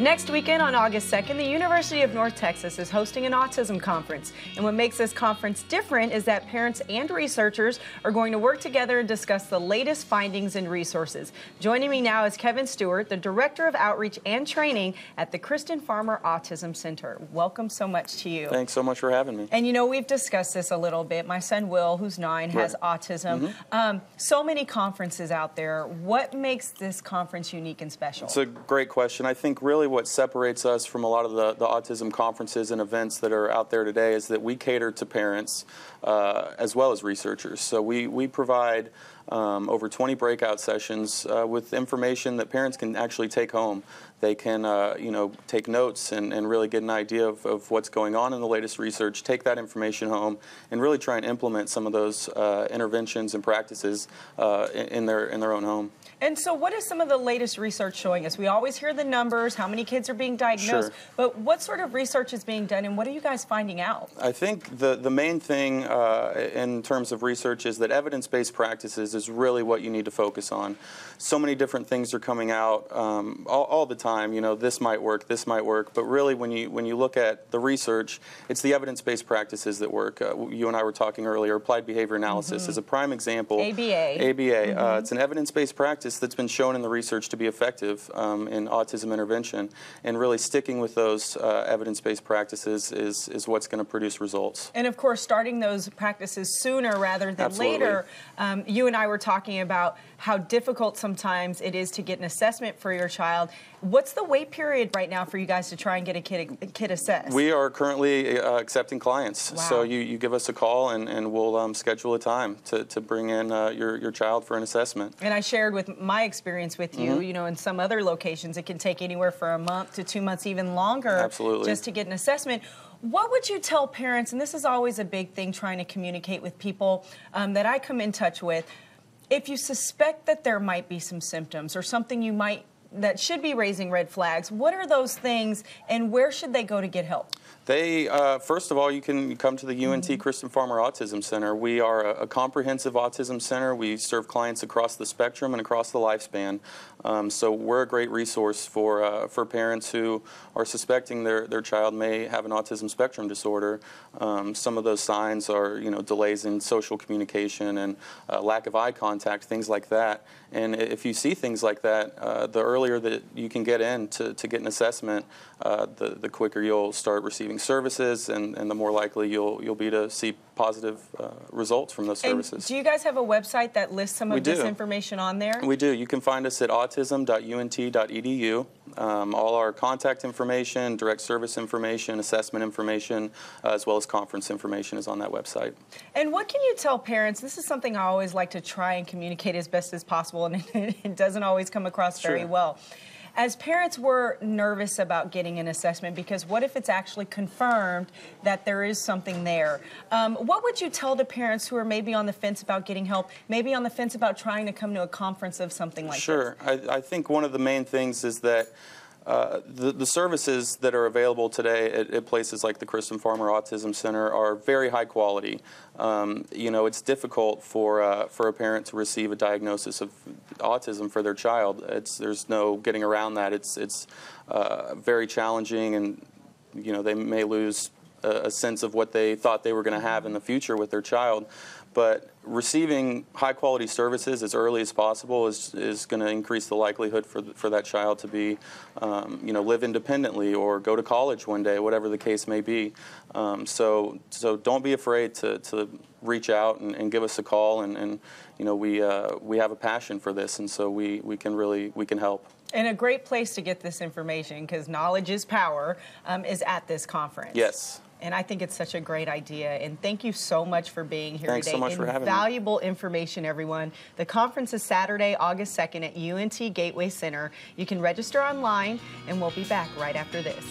Next weekend on August 2nd, the University of North Texas is hosting an autism conference. And what makes this conference different is that parents and researchers are going to work together and discuss the latest findings and resources. Joining me now is Kevin Stewart, the Director of Outreach and Training at the Kristin Farmer Autism Center. Welcome so much to you. Thanks so much for having me. And you know, we've discussed this a little bit. My son Will, who's nine, has right. autism. Mm-hmm. Um, so many conferences out there. What makes this conference unique and special? It's a great question. I think really what separates us from a lot of the, the autism conferences and events that are out there today is that we cater to parents uh, as well as researchers. So we, we provide um, over 20 breakout sessions uh, with information that parents can actually take home. They can, uh, you know, take notes and, and really get an idea of, of what's going on in the latest research, take that information home, and really try and implement some of those uh, interventions and practices uh, in, their, in their own home. And so, what is some of the latest research showing us? We always hear the numbers, how many kids are being diagnosed, sure. but what sort of research is being done, and what are you guys finding out? I think the, the main thing uh, in terms of research is that evidence based practices is really what you need to focus on. So many different things are coming out um, all, all, the time. You know, this might work, this might work, but really, when you when you look at the research, it's the evidence based practices that work. Uh, you and I were talking earlier. Applied behavior analysis mm-hmm. is a prime example. ABA. ABA. Mm-hmm. Uh, it's an evidence based practice practice that's been shown in the research to be effective um, in autism intervention, and really sticking with those uh, evidence-based practices is, is what's going to produce results. And of course, starting those practices sooner rather than Absolutely. later. Um, you and I were talking about how difficult sometimes it is to get an assessment for your child. What's the wait period right now for you guys to try and get a kid, a kid assessed? We are currently uh, accepting clients. Wow. So you, you give us a call and, and we'll um, schedule a time to, to bring in uh, your, your child for an assessment. And I shared with my experience with you, mm-hmm. you know, in some other locations, it can take anywhere from a month to two months, even longer. Absolutely. Just to get an assessment. What would you tell parents, and this is always a big thing trying to communicate with people um, that I come in touch with, if you suspect that there might be some symptoms or something you might that should be raising red flags, what are those things and where should they go to get help? They, uh, first of all, you can come to the UNT mm-hmm. Kristin Farmer Autism Center. We are a, a, comprehensive autism center. We serve clients across the spectrum and across the lifespan. Um, so we're a great resource for uh, for parents who are suspecting their, their child may have an autism spectrum disorder. Um, some of those signs are, you know, delays in social communication and uh, lack of eye contact, things like that. And if you see things like that, uh, the earlier that you can get in to, to get an assessment, uh, the, the quicker you'll start receiving services and, and the more likely you'll, you'll be to see positive uh, results from those services. And do you guys have a website that lists some of we this information on there? We do. You can find us at autism.unt.edu. Um, all our contact information, direct service information, assessment information, uh, as well as conference information is on that website. And what can you tell parents? This is something I always like to try and communicate as best as possible, and it doesn't always come across sure. very well as parents, we're nervous about getting an assessment because what if it's actually confirmed that there is something there? Um, what would you tell the parents who are maybe on the fence about getting help, maybe on the fence about trying to come to a conference of something like sure. Sure. I, I think one of the main things is that uh, the, the, services that are available today at, at, places like the Kristin Farmer Autism Center are very high quality. Um, you know, it's difficult for uh, for a parent to receive a diagnosis of autism for their child. It's there's no getting around that. It's it's uh, very challenging, and you know they may lose a, a sense of what they thought they were going to have in the future with their child. But receiving high quality services as early as possible is, is going to increase the likelihood for, for that child to be, um, you know, live independently or go to college one day, whatever the case may be. Um, so, so don't be afraid to, to reach out and, and give us a call. And, and you know, we, uh, we have a passion for this, and so we, we can really we can help. And a great place to get this information, because knowledge is power, um, is at this conference. Yes. And I think it's such a great idea. And thank you so much for being here Thanks today. so much for having Valuable information, everyone. The conference is Saturday, August 2nd at UNT Gateway Center. You can register online, and we'll be back right after this.